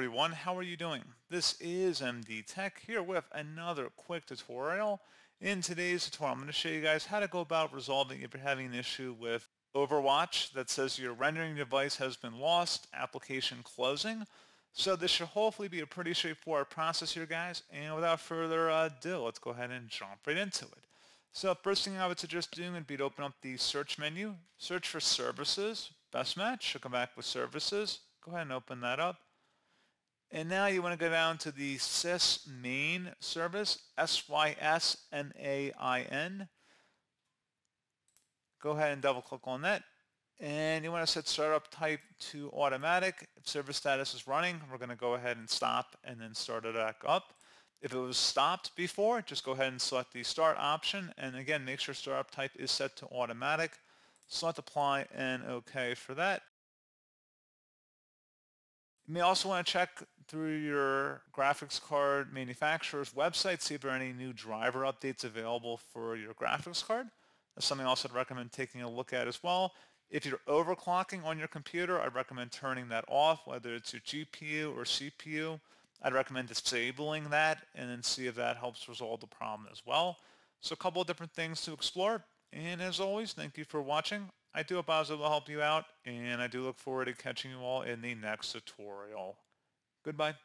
everyone, how are you doing? This is MD Tech here with another quick tutorial. In today's tutorial, I'm going to show you guys how to go about resolving if you're having an issue with Overwatch that says your rendering device has been lost, application closing. So this should hopefully be a pretty straightforward process here, guys. And without further ado, let's go ahead and jump right into it. So first thing I would suggest doing would be to open up the search menu, search for services, best match, should come back with services. Go ahead and open that up. And now you want to go down to the sysmain service, S-Y-S-M-A-I-N. Go ahead and double click on that. And you want to set startup type to automatic. If service status is running, we're going to go ahead and stop and then start it back up. If it was stopped before, just go ahead and select the start option. And again, make sure startup type is set to automatic. Select apply and OK for that. You may also want to check through your graphics card manufacturer's website, see if there are any new driver updates available for your graphics card. That's something else I'd recommend taking a look at as well. If you're overclocking on your computer, I'd recommend turning that off, whether it's your GPU or CPU. I'd recommend disabling that and then see if that helps resolve the problem as well. So a couple of different things to explore. And as always, thank you for watching. I do hope I was able to help you out, and I do look forward to catching you all in the next tutorial. Goodbye.